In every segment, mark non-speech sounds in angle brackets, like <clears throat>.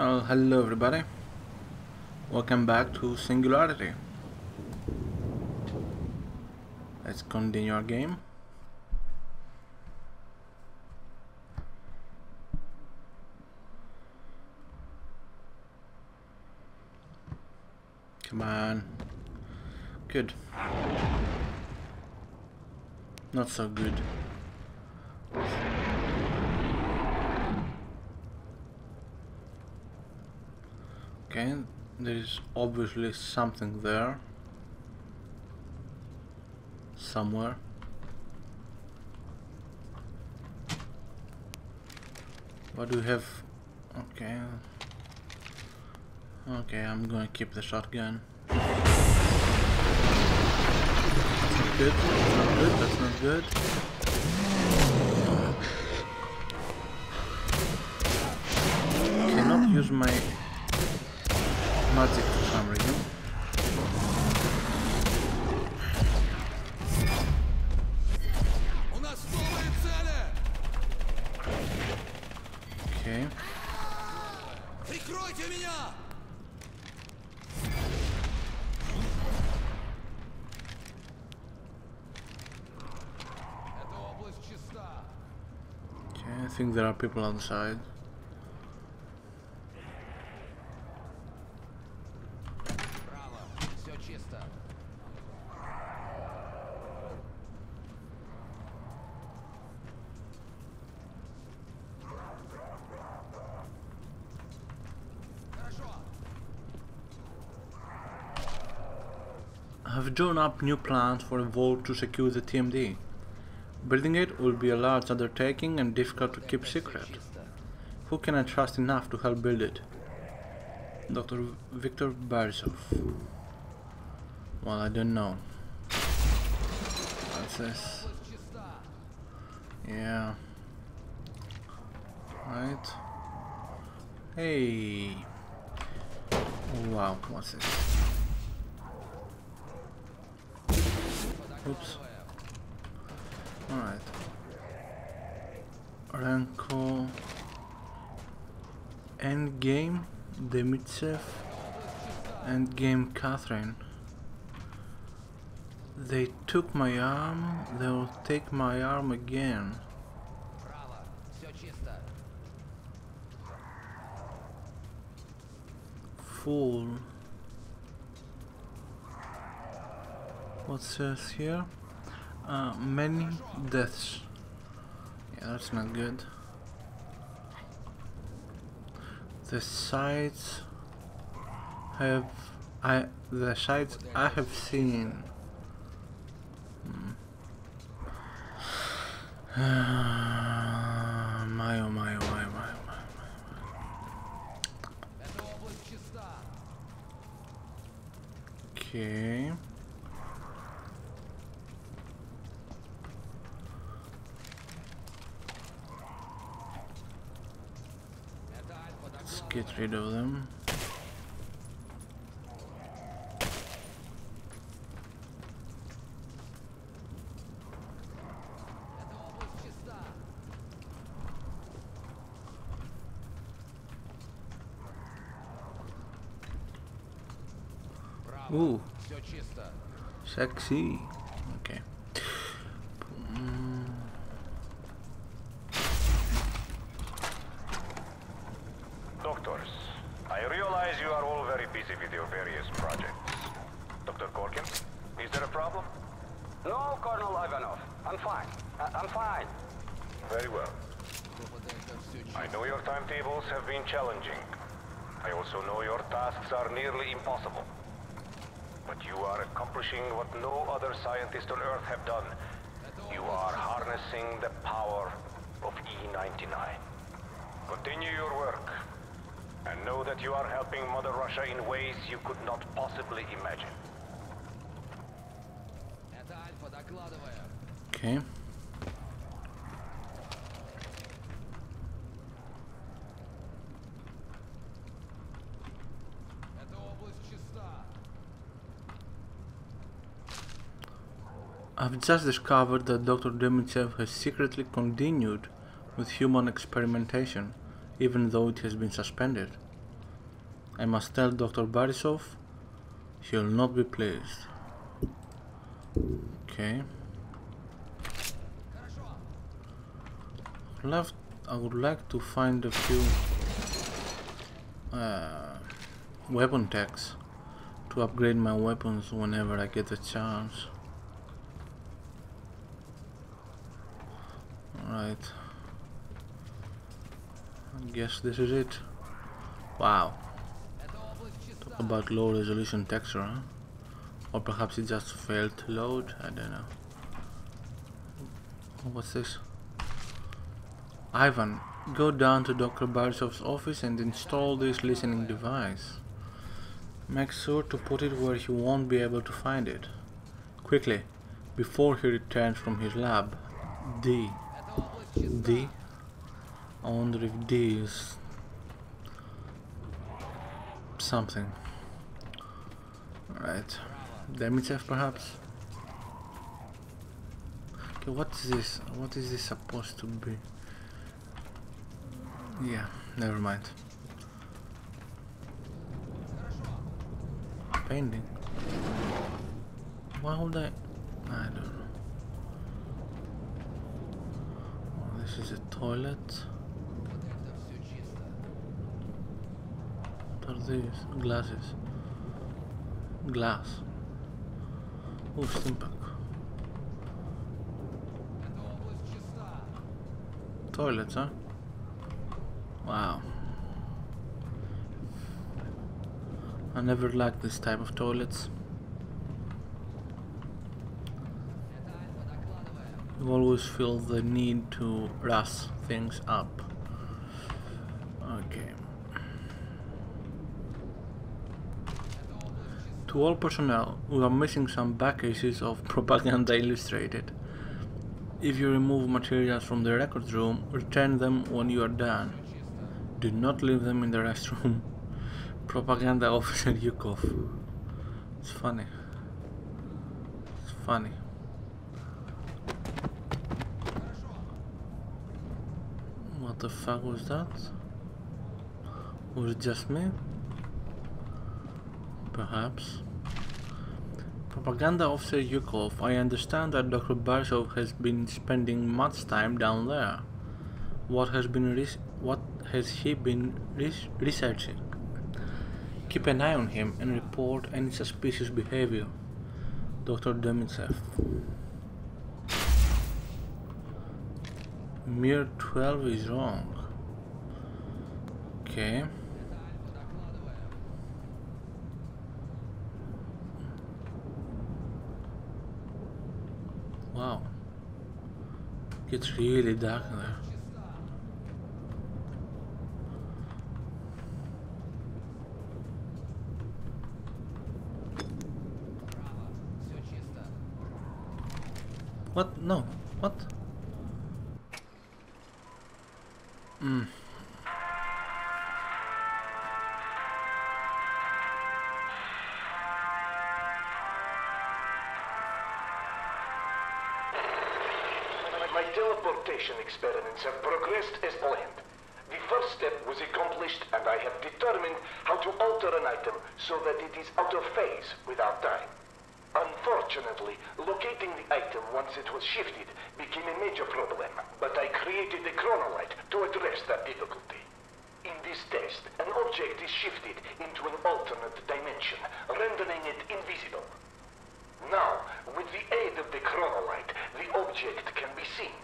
Well, hello everybody. Welcome back to Singularity. Let's continue our game. Come on. Good. Not so good. Okay, there is obviously something there. Somewhere. What do we have? Okay. Okay, I'm gonna keep the shotgun. That's not good, that's not good, that's not good. Cannot use my magic for some reason. У нас новые цели! Okay. Прикройте меня! Эта область чиста. Okay, I think there are people outside. drawn up new plans for a vault to secure the TMD. Building it will be a large undertaking and difficult to keep secret. Who can I trust enough to help build it? Dr. Viktor Barisov. Well, I don't know. What's this? Yeah. Right. Hey. Wow, what's this? Oops. Alright. Renko. Endgame Demichev. Endgame Kathryn. They took my arm, they'll take my arm again. Fool. what says here? Uh, many deaths. Yeah, that's not good. The sights have I the sights I have seen. Hmm. <sighs> Oh oh my oh my oh my oh my. Okay. get rid of them. Ooh, sexy. I'm fine. I am fine. Very well. I know your timetables have been challenging. I also know your tasks are nearly impossible. But you are accomplishing what no other scientist on Earth have done. You are harnessing the power of E-99. Continue your work. And know that you are helping Mother Russia in ways you could not possibly imagine. Okay. I've just discovered that Dr. Demichev has secretly continued with human experimentation, even though it has been suspended. I must tell Dr. Barisov, he'll not be pleased. Okay. Left. I would like to find a few uh, weapon techs to upgrade my weapons whenever I get the chance. Alright. I guess this is it. Wow. Talk about low resolution texture, huh? Or perhaps it just failed to load, I don't know. What's this? Ivan, go down to Dr. Barisov's office and install this listening device. Make sure to put it where he won't be able to find it. Quickly, before he returns from his lab. D. D? I wonder if D is something. Alright. Demichev perhaps? Okay, what is this? What is this supposed to be? Yeah, never mind. Painting. Why would I? I don't know. Oh, this is a toilet. What are these? Glasses. Glass. Oh, Stimpak. Toilets, huh? Wow. I never liked this type of toilets. You always feel the need to rush things up. Okay. To all personnel, we are missing some back issues of Propaganda <laughs> Illustrated. If you remove materials from the records room, return them when you are done. Do not leave them in the <laughs> restroom. Propaganda Officer Yukov. It's funny. It's funny. What the fuck was that? Was it just me? Perhaps. Propaganda Officer Yukov, I understand that Dr. Barisov has been spending much time down there. What has been has he been researching? Keep an eye on him and report any suspicious behavior. Dr. Demichev. Mere 12 is wrong. Okay. Wow. It's really dark there. What? No. What? Hmm. My teleportation experiments have progressed as planned. The first step was accomplished and I have determined how to alter an item so that it is out of phase without time. Unfortunately, locating the item once it was shifted became a major problem, but I created a chronolight to address that difficulty. In this test, an object is shifted into an alternate dimension, rendering it invisible. Now, with the aid of the chronolight, the object can be seen.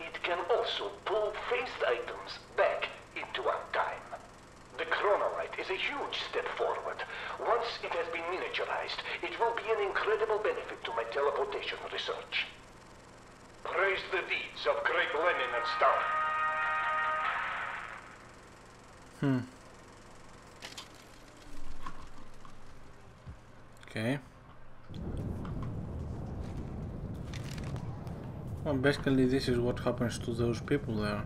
It can also pull phased items back into our time. The chronolight is a huge step forward. Once it has been miniaturized, it will be an incredible benefit to my teleportation research. Praise the deeds of great Lenin and Stalin. Hmm. Okay. Well, basically this is what happens to those people there.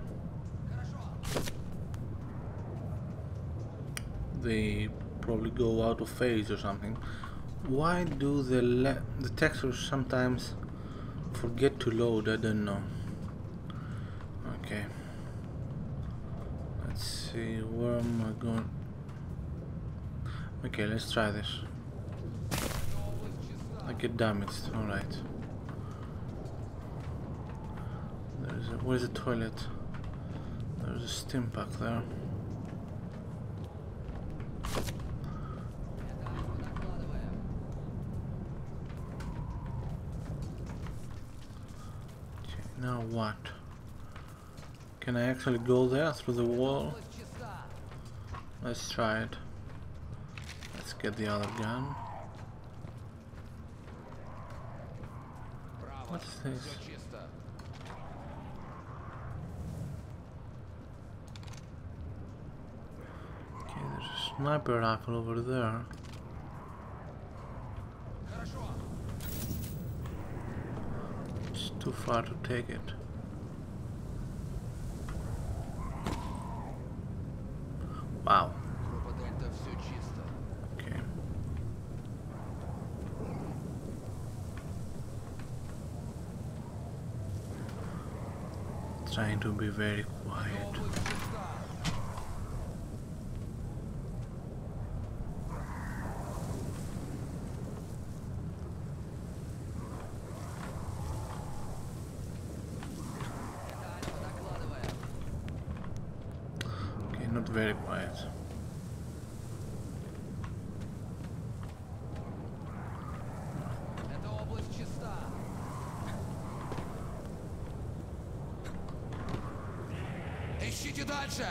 They probably go out of phase or something. Why do the the textures sometimes forget to load? I don't know. Okay. Let's see, where am I going? Okay, let's try this. I get damaged, alright. There's a, where's the toilet? There's a stim pack there. Okay, now what? Can I actually go there through the wall? Let's try it. Let's get the other gun. What's this? Okay, there's a sniper rifle over there. too far to take it. Wow. Okay. Trying to be very Ищите дальше!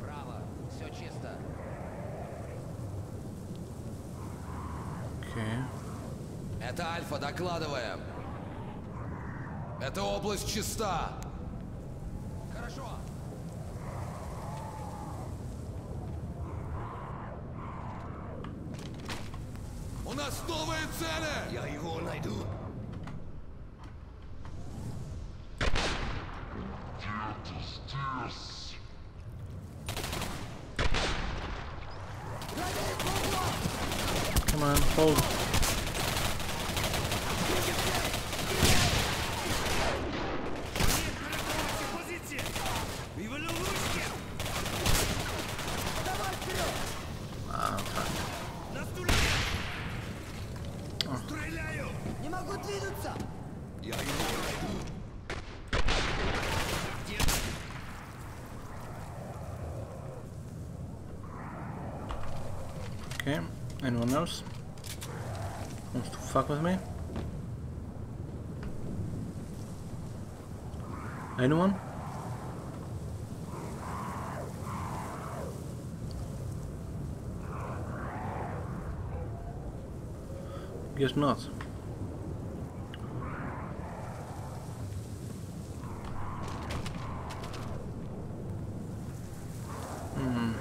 Браво, все чисто. Okay. Это Альфа, докладываем. Эта область чиста. Хорошо. У нас новые цели! Я его найду. Okay, anyone else? Wants to fuck with me? Anyone? Guess not. Hmm.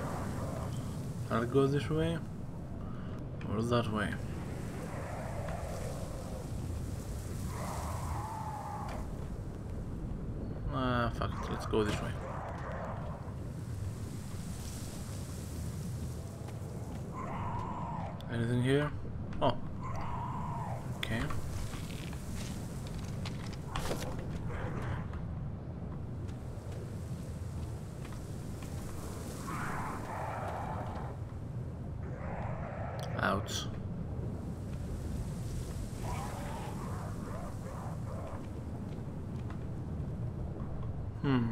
I'll go this way or that way. Ah, fuck it, let's go this way. Anything here? Oh. Okay. Hmm.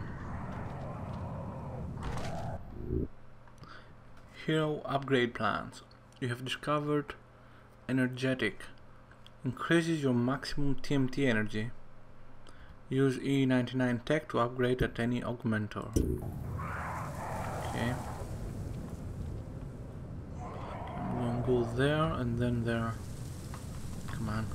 Hero upgrade plans. You have discovered energetic. Increases your maximum TMD energy. Use E99 tech to upgrade at any augmentor. Okay. I'm gonna go there and then there. Come on.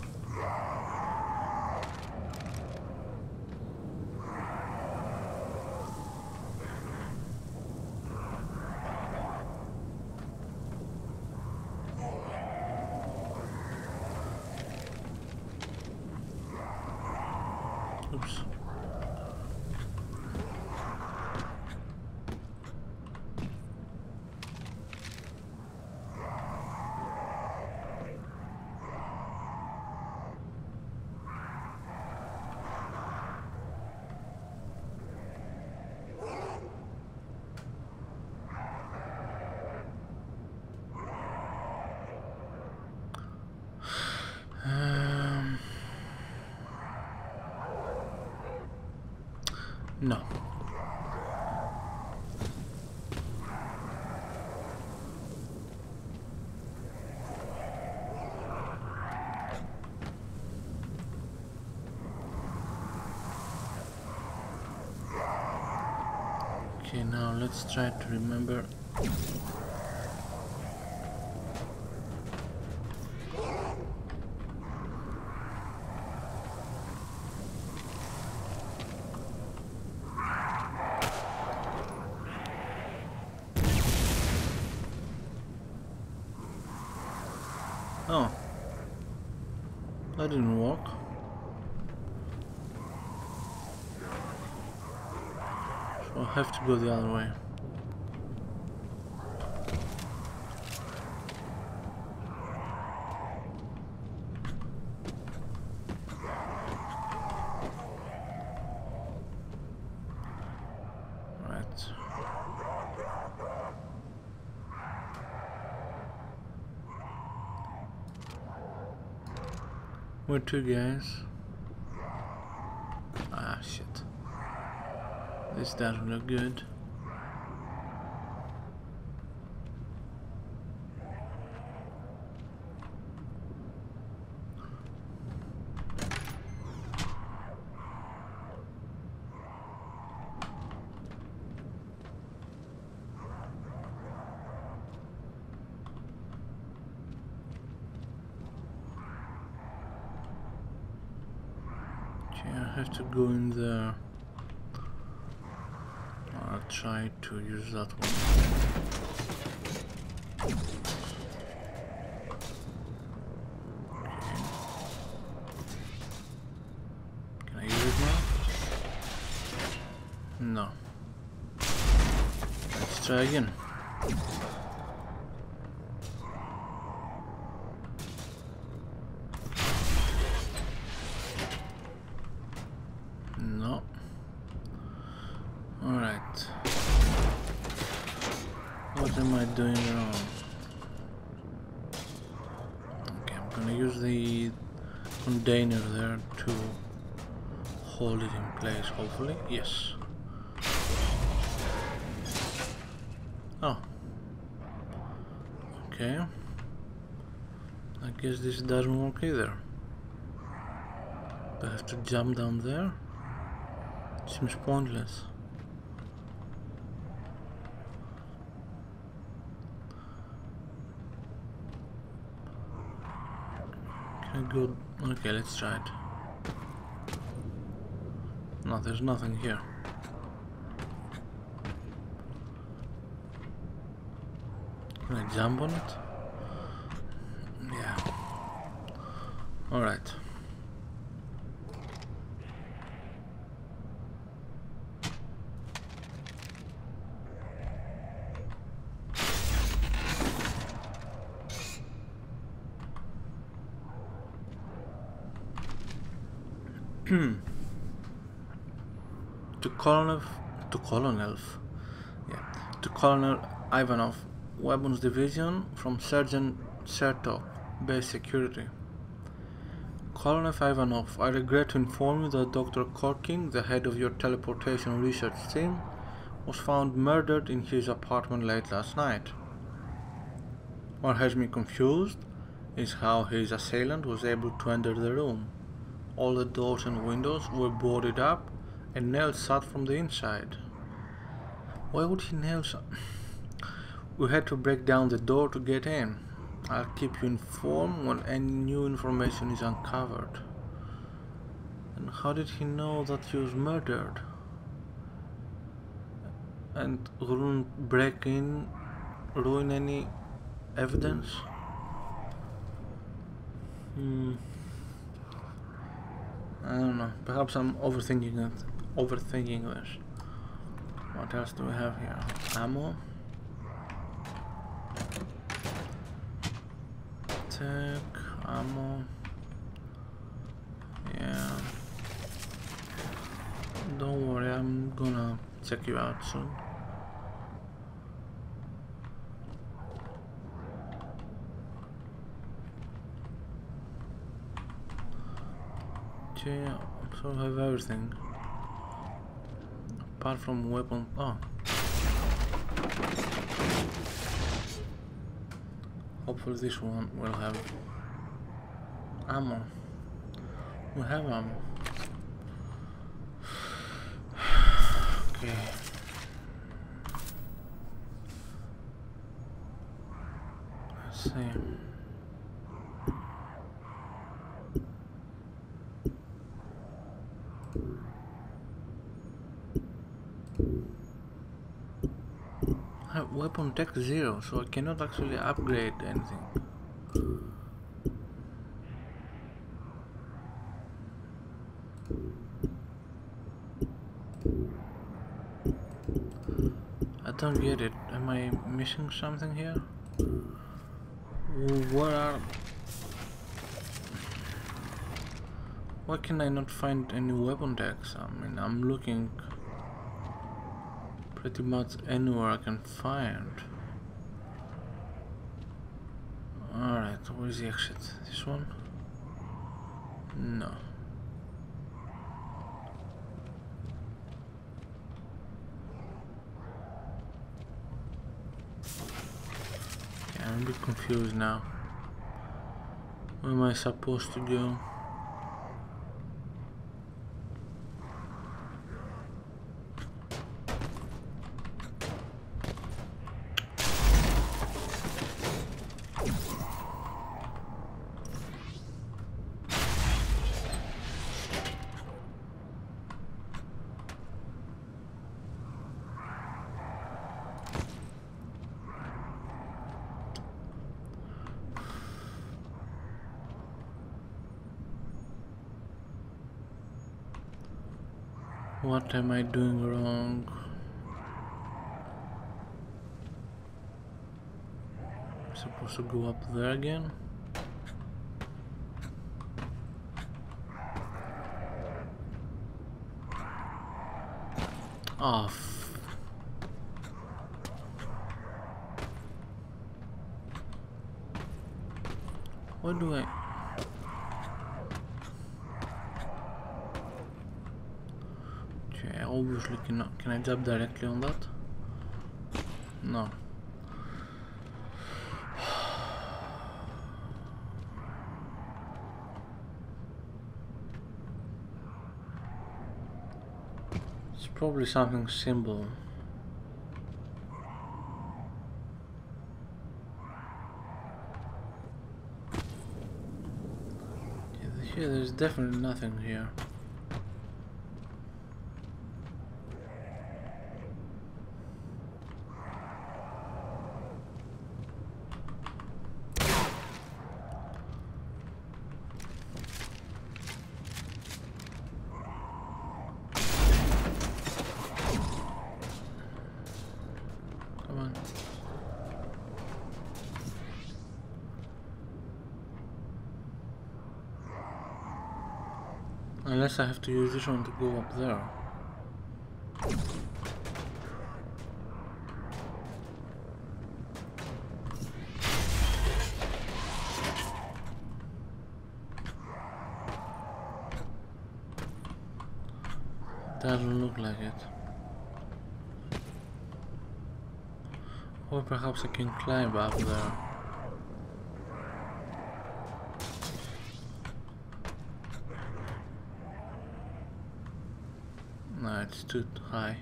Oops. No. Okay, now let's try to remember Oh. That didn't work. So I'll have to go the other way. Right. We're two guys. Ah, shit. This doesn't look good. Okay, I have to go in there. I'll try to use that one. Gonna use the container there to hold it in place, hopefully. Yes. Oh. Okay. I guess this doesn't work either. I have to jump down there. Seems pointless. Can I go? Okay, let's try it. No, there's nothing here. Can I jump on it? Yeah. Alright. <clears throat> to Colonel to Colonel yeah to Colonel Ivanov Weapons Division from Sergeant Chertov Base Security Colonel Ivanov, I regret to inform you that Dr. Korkin, the head of your teleportation research team, was found murdered in his apartment late last night. What has me confused is how his assailant was able to enter the room. All the doors and windows were boarded up and nails shut from the inside. Why would he nail? We had to break down the door to get in. I'll keep you informed when any new information is uncovered. And how did he know that he was murdered? And wouldn't break in ruin any evidence? Hmm. I don't know. Perhaps I'm overthinking it. Overthinking this. What else do we have here? Ammo. Tech, ammo. Yeah. Don't worry, I'm gonna check you out soon. So I have everything. apart from weapon. Oh. Hopefully this one will have ammo. We have ammo. <sighs> Okay. Let's see. I have weapon tech zero, so I cannot actually upgrade anything. I don't get it. Am I missing something here? What are... Why can I not find any weapon techs? I mean, I'm looking pretty much anywhere I can find. Alright, where's the exit? This one? No. Yeah, I'm a bit confused now. Where am I supposed to go? What am I doing wrong? I'm supposed to go up there again? Ah, oh, What do I... Okay, obviously cannot. Can I jump directly on that? No. It's probably something simple. Yeah, Here, there's definitely nothing here. Come on. Unless I have to use this one to go up there. Doesn't look like it. Or perhaps I can climb up there. No, it's high.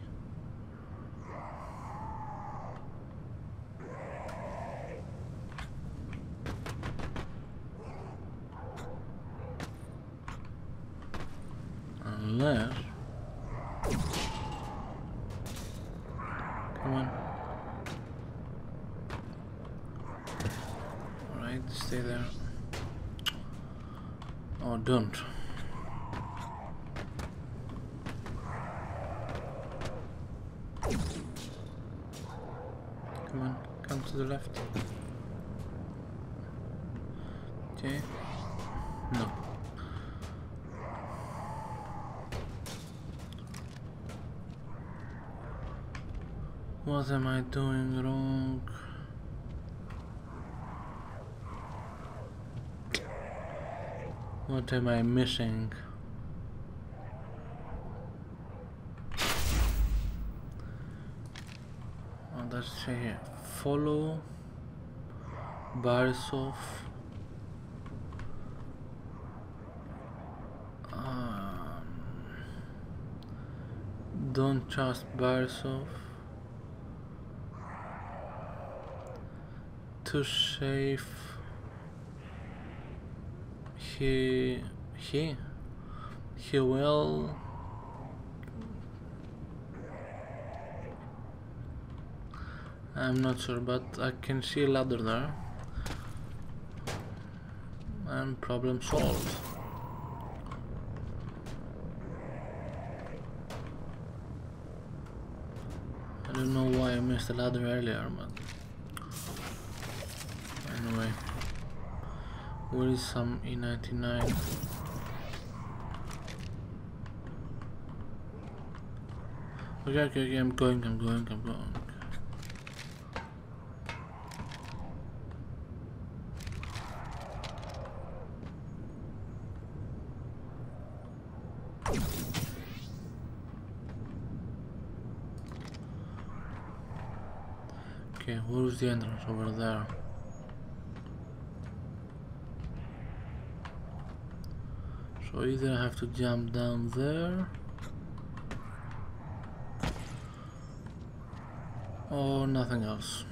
Unless... Come on. Alright, stay there. Oh, don't. Come on, come to the left. Okay. No. What am I doing wrong? What am I missing? does it say here? Follow Barisov. Um, don't trust Barisov. Too safe. He he he will I'm not sure but I can see a ladder there. And problem solved. I don't know why I missed the ladder earlier but anyway. Where is some E99 Okay, okay, okay, I'm going, I'm going, I'm going. Okay, where's the entrance? Over there. So either I have to jump down there or nothing else.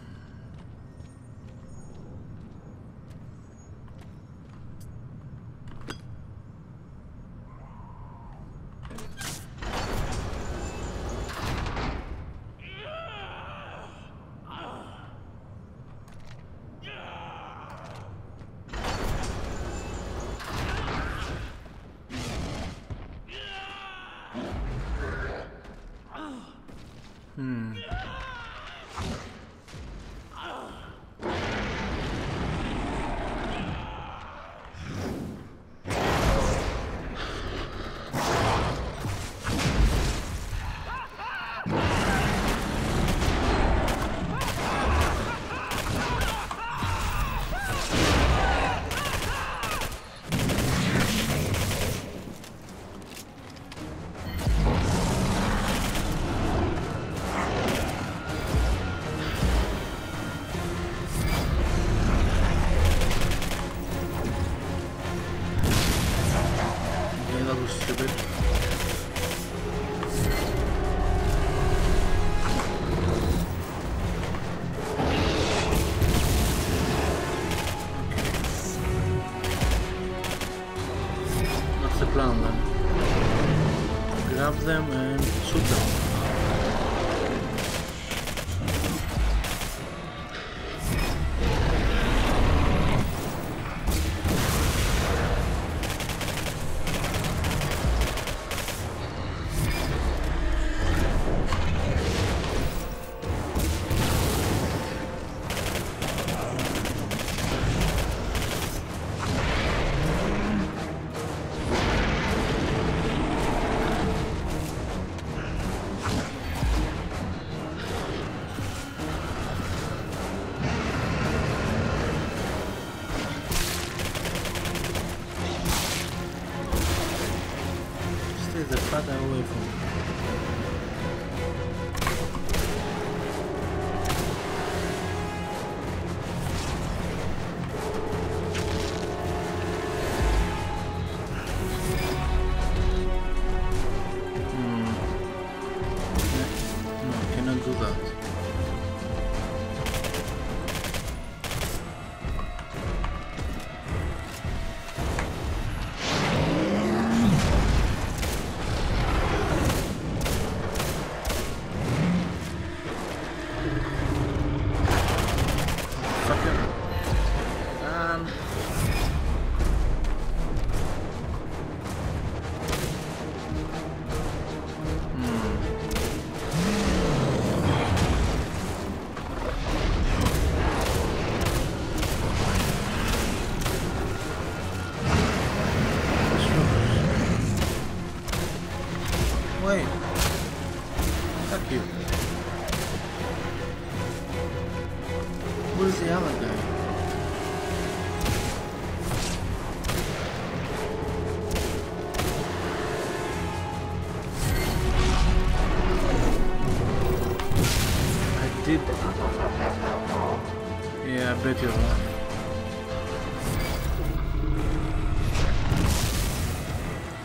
Yeah, I bet you're right.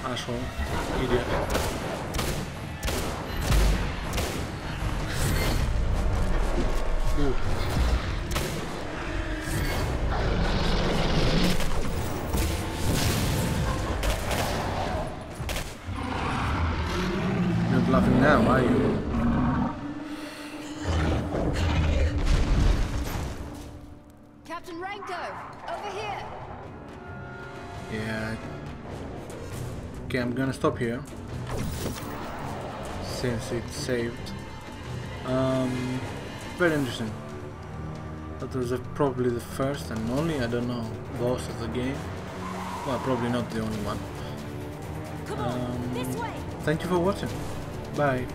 Asshole. Stop here. Since it's saved. Um, very interesting. That was probably the first and only, I don't know, boss of the game. Well, probably not the only one. Come on, this way. Thank you for watching. Bye.